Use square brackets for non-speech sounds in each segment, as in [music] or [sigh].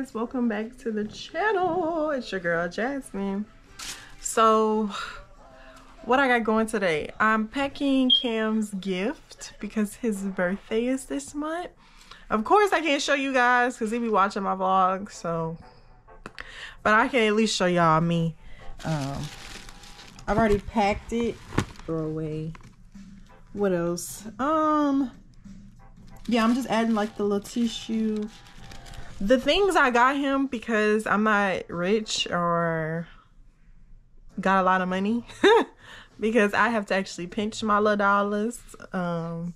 guys welcome back to the channel. It's your girl jasmine. So what i got going today i'm packing cam's gift because his birthday is this month. Of course i can't show you guys because he be watching my vlog so but i can at least show y'all me. Um i've already packed it. Throw away. What else? Um yeah i'm just adding like the little tissue the things I got him because I'm not rich or got a lot of money [laughs] because I have to actually pinch my little dollars. Um,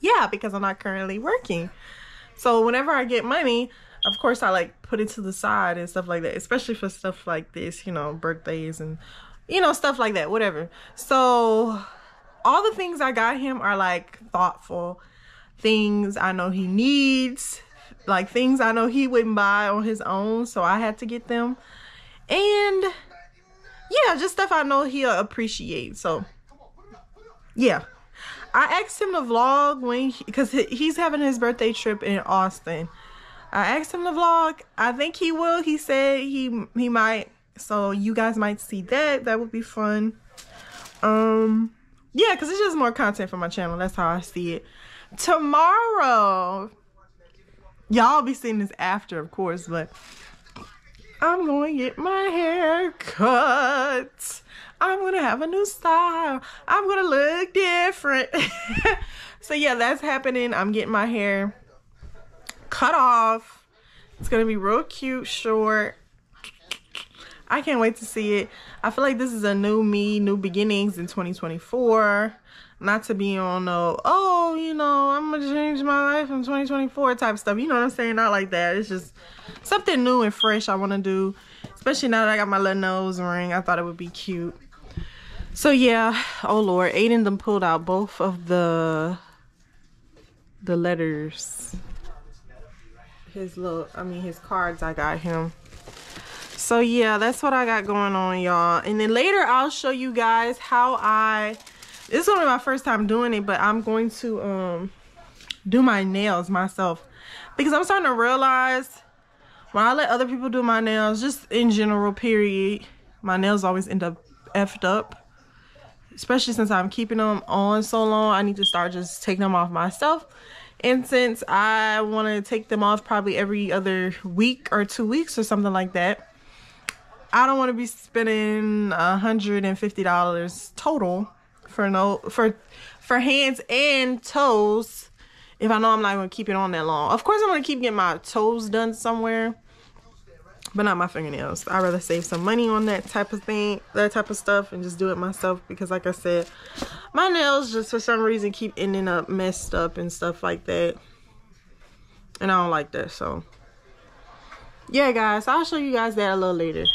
yeah, because I'm not currently working. So whenever I get money, of course I like put it to the side and stuff like that, especially for stuff like this, you know, birthdays and you know, stuff like that, whatever. So all the things I got him are like thoughtful things I know he needs like things I know he wouldn't buy on his own, so I had to get them. And yeah, just stuff I know he'll appreciate. So yeah. I asked him to vlog when because he, he's having his birthday trip in Austin. I asked him to vlog. I think he will. He said he he might. So you guys might see that. That would be fun. Um yeah, because it's just more content for my channel. That's how I see it. Tomorrow, Y'all be seeing this after, of course, but I'm going to get my hair cut. I'm going to have a new style. I'm going to look different. [laughs] so yeah, that's happening. I'm getting my hair cut off. It's going to be real cute, short. I can't wait to see it. I feel like this is a new me, new beginnings in 2024 not to be on no oh you know i'm gonna change my life in 2024 type stuff. You know what i'm saying? Not like that. It's just something new and fresh i want to do. Especially now that i got my little nose ring i thought it would be cute. So yeah. Oh lord. Aiden them pulled out both of the the letters. His little i mean his cards i got him. So yeah that's what i got going on y'all. And then later i'll show you guys how i is only my first time doing it, but I'm going to um do my nails myself because I'm starting to realize when I let other people do my nails, just in general, period, my nails always end up effed up. Especially since I'm keeping them on so long, I need to start just taking them off myself. And since I want to take them off probably every other week or two weeks or something like that, I don't want to be spending $150 total for no for for hands and toes if I know I'm not gonna keep it on that long. Of course I'm gonna keep getting my toes done somewhere. But not my fingernails. I'd rather save some money on that type of thing, that type of stuff, and just do it myself because like I said, my nails just for some reason keep ending up messed up and stuff like that. And I don't like that, so yeah guys, I'll show you guys that a little later.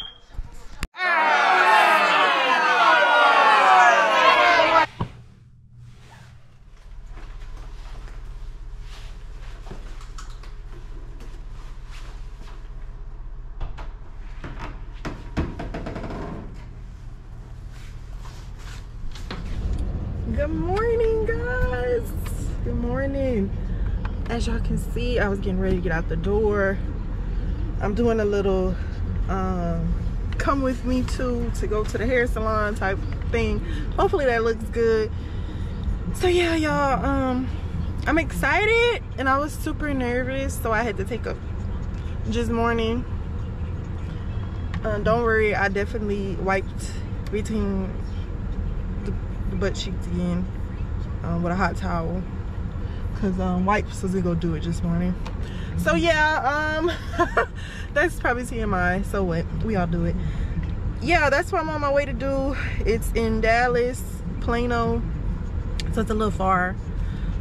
good morning guys good morning as y'all can see. I was getting ready to get out the door. I'm doing a little um, come with me too to go to the hair salon type thing. Hopefully that looks good. So yeah y'all um i'm excited and i was super nervous so i had to take a just morning. Uh, don't worry i definitely wiped between the butt cheeks again um, with a hot towel because um, wipes was gonna do it this morning. So yeah, um, [laughs] that's probably TMI. So what? We all do it. Yeah, that's what I'm on my way to do. It's in Dallas, Plano, so it's a little far.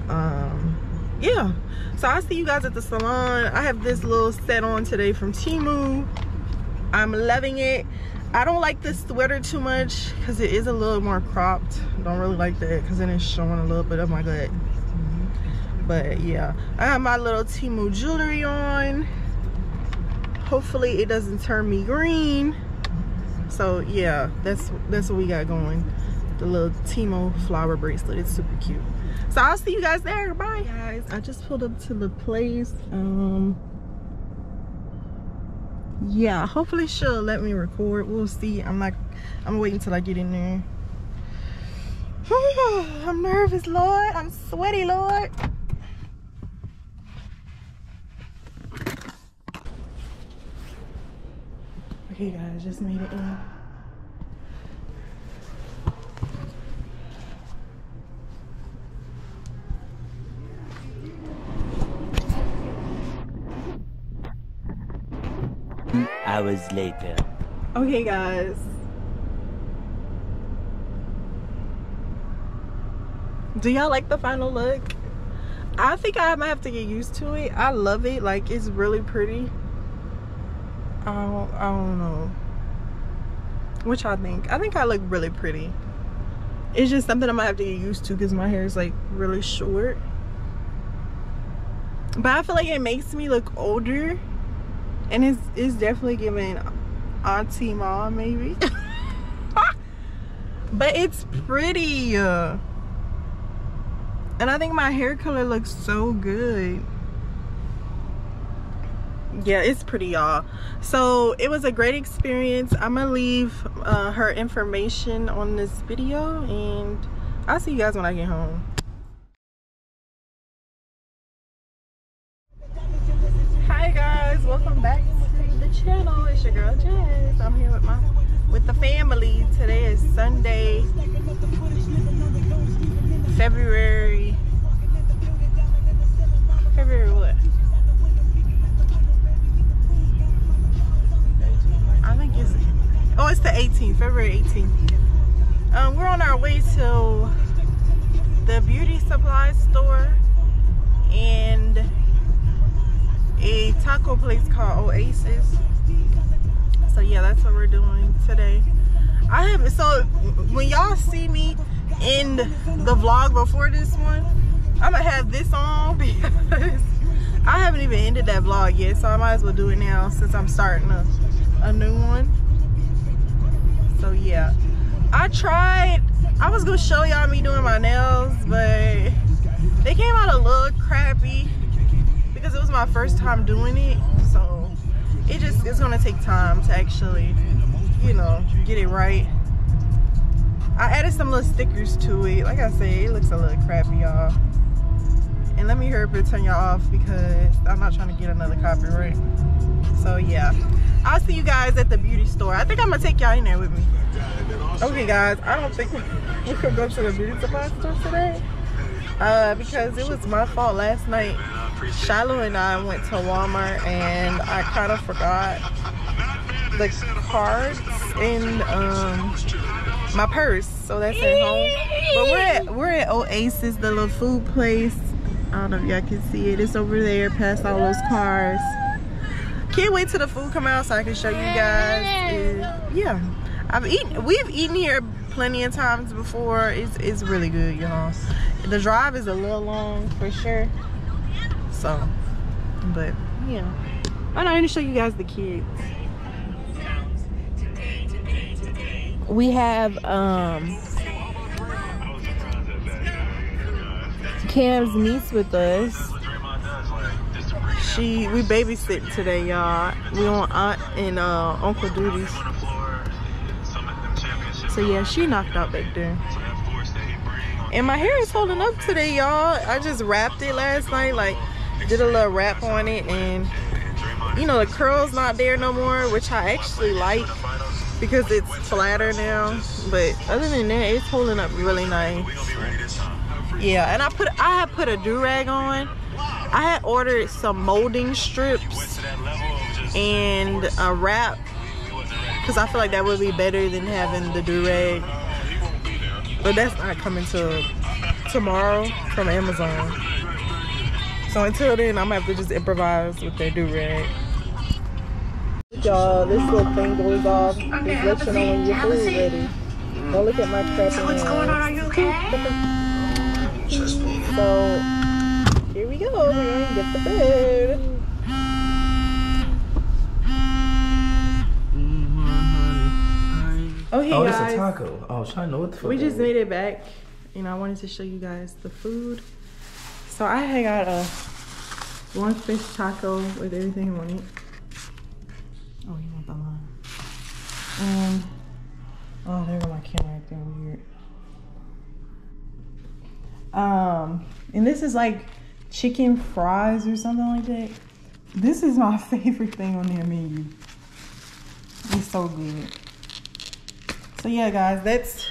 Um, yeah. So I'll see you guys at the salon. I have this little set on today from Temu. I'm loving it. I don't like this sweater too much because it is a little more cropped. Don't really like that because then it's showing a little bit of my gut. But yeah, I have my little Temu jewelry on. Hopefully it doesn't turn me green. So yeah, that's that's what we got going. The little Temu flower bracelet. It's super cute. So I'll see you guys there. Bye guys. I just pulled up to the place. Um yeah hopefully she'll let me record we'll see i'm like i'm waiting until i get in there [sighs] i'm nervous lord i'm sweaty lord okay guys just made it in Hours later. Okay, guys. Do y'all like the final look? I think I might have to get used to it. I love it. Like, it's really pretty. I don't, I don't know. Which I think. I think I look really pretty. It's just something I might have to get used to because my hair is like really short. But I feel like it makes me look older and it's it's definitely giving auntie mom maybe [laughs] but it's pretty and i think my hair color looks so good yeah it's pretty y'all. So it was a great experience. I'm gonna leave uh, her information on this video and i'll see you guys when i get home. Hi guys. Welcome back to the channel. It's your girl jazz i'm here with my with the family. Today is sunday february. February what i think it's oh it's the 18th february 18th um we're on our way to the beauty supply store and a taco place called Oasis. So yeah, that's what we're doing today. I have so when y'all see me in the vlog before this one, I'm gonna have this on [laughs] because I haven't even ended that vlog yet, so I might as well do it now since I'm starting a, a new one. So yeah, I tried. I was gonna show y'all me doing my nails, but they came out a little crappy because it was my first time doing it. So it just it's gonna take time to actually you know get it right. I added some little stickers to it. Like I said it looks a little crappy y'all. And let me hurry up and turn y'all off because I'm not trying to get another copyright. So yeah I'll see you guys at the beauty store I think I'm gonna take y'all in there with me okay guys I don't think we could go to the beauty supply store today uh, because it was my fault last night Shiloh and I went to Walmart and I kind of forgot the cards in um, my purse, so that's at home. But we're at we're at Oasis, the little food place. I don't know if y'all can see it. It's over there past all those cars. Can't wait till the food come out so I can show you guys. Yeah, I've eaten. We've eaten here plenty of times before. It's it's really good, y'all. The drive is a little long for sure so but yeah i'm not gonna show you guys the kids we have um cam's niece with us she we babysit today y'all. We on aunt and uh uncle duties so yeah she knocked out back there. And my hair is holding up today y'all. I just wrapped it last night like did a little wrap on it and you know the curls not there no more which i actually like because it's flatter now. But other than that it's holding up really nice. Yeah and i put i put a do-rag on i had ordered some molding strips and a wrap because i feel like that would be better than having the do-rag but that's not coming till tomorrow from amazon so until then, I'm gonna have to just improvise with their do-rag. Y'all, this little thing goes off. Okay, just let you know when your food ready. Don't look at my crap. So what's going on? Are you okay? so go. Get the food. Okay, oh, guys. it's a taco. Oh, I was trying to know what the fuck. We just made it back, You know, I wanted to show you guys the food. So I got a one fish taco with everything on it. Oh, you want the line. And oh, there go my camera right there. Weird. Um, and this is like chicken fries or something like that. This is my [laughs] favorite thing on their menu. It's so good. So yeah, guys, that's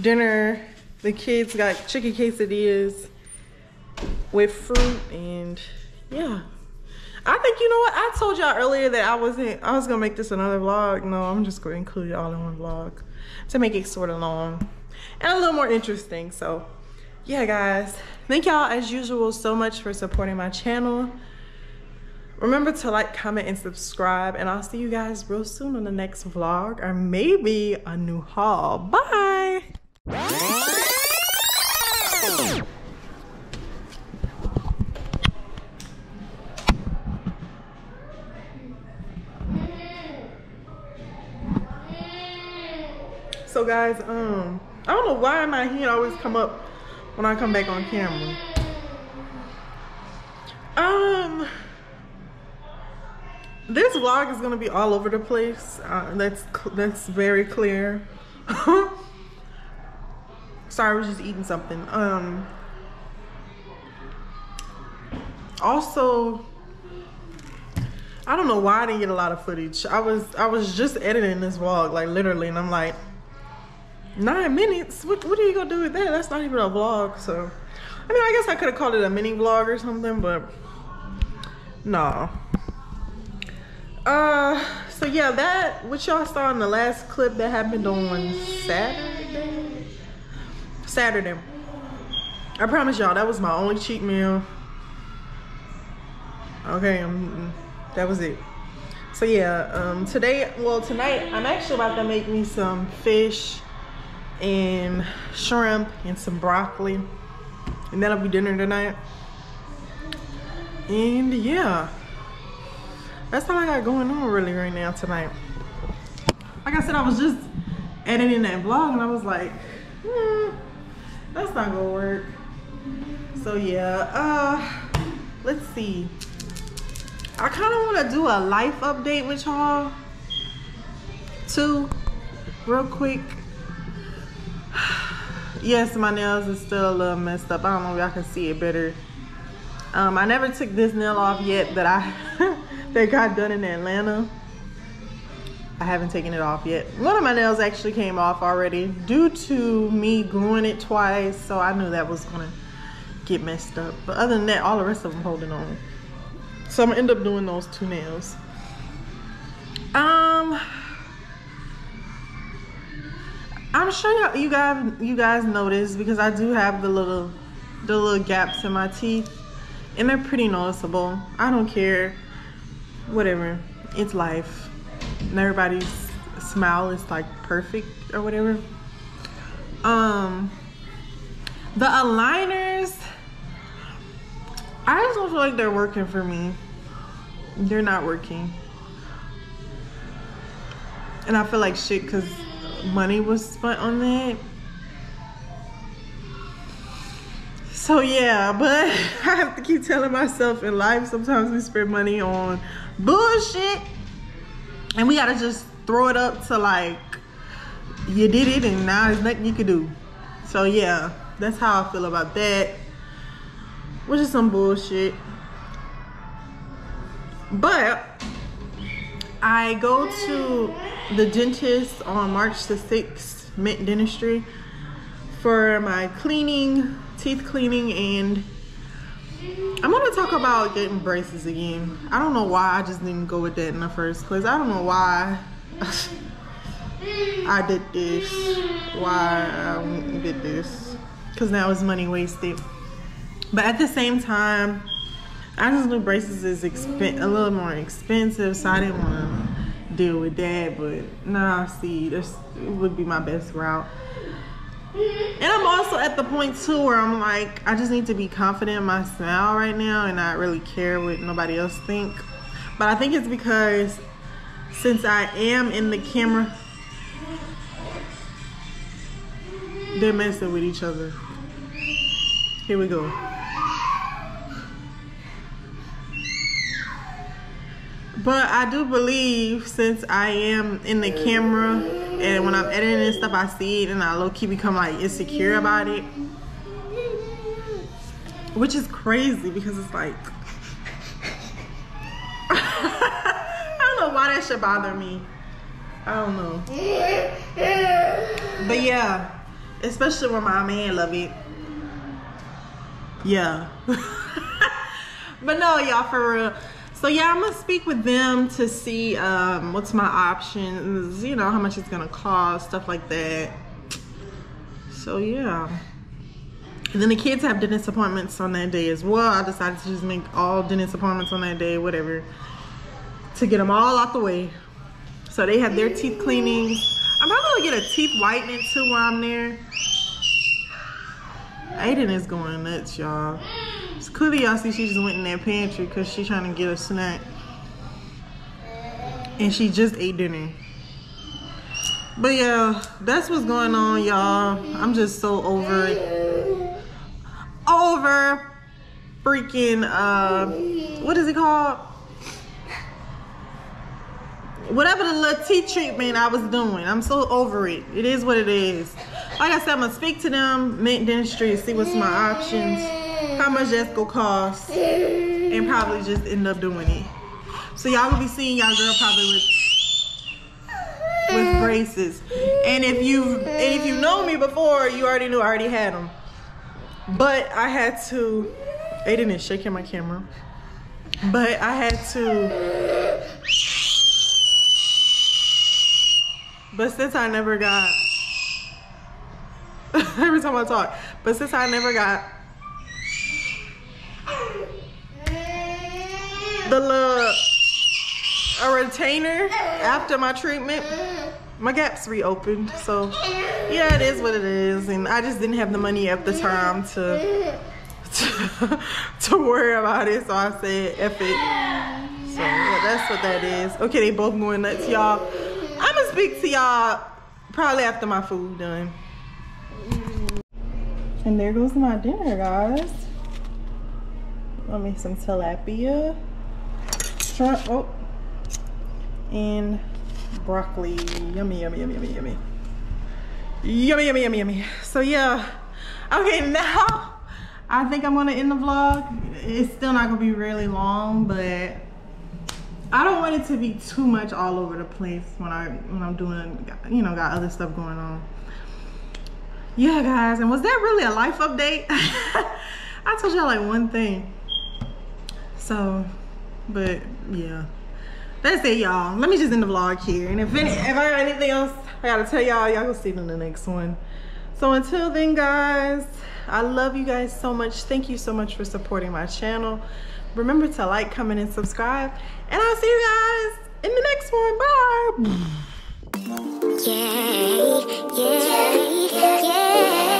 dinner. The kids got chicken quesadillas with fruit and yeah. I think you know what I told y'all earlier that I wasn't I was gonna make this another vlog. No, I'm just gonna include it all in one vlog to make it sort of long and a little more interesting. So yeah guys, thank y'all as usual so much for supporting my channel. Remember to like, comment, and subscribe, and I'll see you guys real soon on the next vlog or maybe a new haul. Bye! So guys, um, I don't know why my hand always come up when I come back on camera. Um, this vlog is gonna be all over the place. Uh, that's that's very clear. [laughs] Sorry, I was just eating something. Um, also, I don't know why I didn't get a lot of footage. I was I was just editing this vlog, like literally, and I'm like, nine minutes. What what are you gonna do with that? That's not even a vlog. So, I mean, I guess I could have called it a mini vlog or something, but no. Uh, so yeah, that what y'all saw in the last clip that happened on Saturday. Saturday. I promise y'all that was my only cheat meal. Okay, um, that was it. So yeah, um, today, well tonight, I'm actually about to make me some fish and shrimp and some broccoli, and that'll be dinner tonight. And yeah, that's all I got going on really right now tonight. Like I said, I was just editing that vlog and I was like, hmm, that's not gonna work. So yeah, uh, let's see. I kind of want to do a life update with y'all too, real quick. Yes, my nails is still a little messed up. I don't know if y'all can see it better. Um, I never took this nail off yet that I [laughs] that got done in Atlanta. I haven't taken it off yet. One of my nails actually came off already due to me gluing it twice. So I knew that was gonna get messed up. But other than that, all the rest of them holding on. So I'm gonna end up doing those two nails. Um, I'm sure you guys you guys noticed because I do have the little the little gaps in my teeth, and they're pretty noticeable. I don't care, whatever. It's life. And everybody's smile is like perfect or whatever. Um, the aligners. I just don't feel like they're working for me. They're not working. And I feel like shit because money was spent on that. So yeah, but [laughs] I have to keep telling myself in life sometimes we spend money on bullshit and we gotta just throw it up to like you did it and now there's nothing you can do. So yeah, that's how I feel about that. Which is some bullshit. But I go to the dentist on March the 6th, Mint Dentistry, for my cleaning, teeth cleaning, and I'm gonna talk about getting braces again. I don't know why I just didn't go with that in the first place. I don't know why I did this, why I did this, because now it's money wasted. But at the same time, I just knew braces is a little more expensive, so I didn't want to deal with that. But nah, see, this would be my best route. And I'm also at the point too where I'm like, I just need to be confident in my smile right now and not really care what nobody else think. But I think it's because since I am in the camera, they're messing with each other. Here we go. But I do believe since I am in the camera and when I'm editing and stuff, I see it and I low key become like insecure about it. Which is crazy because it's like [laughs] I don't know why that should bother me. I don't know. But yeah, especially when my man love it. Yeah. [laughs] but no, y'all, for real. So yeah, I'm gonna speak with them to see um, what's my options, you know, how much it's gonna cost, stuff like that. So yeah. And then the kids have dentist appointments on that day as well. I decided to just make all dentist appointments on that day, whatever, to get them all out the way. So they have their teeth cleanings. I'm probably gonna get a teeth whitening too while I'm there. Aiden is going nuts, y'all. So clearly y'all see she just went in that pantry because she's trying to get a snack. And she just ate dinner. But yeah, that's what's going on, y'all. I'm just so over it. Over freaking, uh, what is it called? Whatever the little teeth treatment I was doing. I'm so over it. It is what it is. Like I said, I'm gonna speak to them, Mint Dentistry, see what's my options, how much that's gonna cost, and probably just end up doing it. So y'all gonna be seeing y'all girl probably with with braces. And if you and if you know me before, you already knew I already had them. But I had to. Aiden is shaking my camera. But I had to. But since I never got. [laughs] Every time I talk. But since I never got. The little. A retainer after my treatment. My gaps reopened so yeah it is what it is. And i just didn't have the money at the time to to, [laughs] to worry about it so i said F it. So yeah that's what that is. Okay they both going nuts y'all. I'm gonna speak to y'all probably after my food done. And there goes my dinner guys. Let me some tilapia shrimp oh and broccoli. Yummy, yummy, yummy, yummy, yummy. Yummy, yummy, yummy, yummy. So yeah, okay, [laughs] now I think I'm gonna end the vlog. It's still not gonna be really long, but I don't want it to be too much all over the place when I when I'm doing, you know, got other stuff going on. Yeah, guys, and was that really a life update? [laughs] I told y'all like one thing. So, but yeah, that's it, y'all. Let me just end the vlog here. And if any, if I got anything else, I gotta tell y'all, y'all go see it in the next one. So until then, guys, I love you guys so much. Thank you so much for supporting my channel. Remember to like, comment, and subscribe. And I'll see you guys in the next one. Bye. Yeah, yeah, yeah.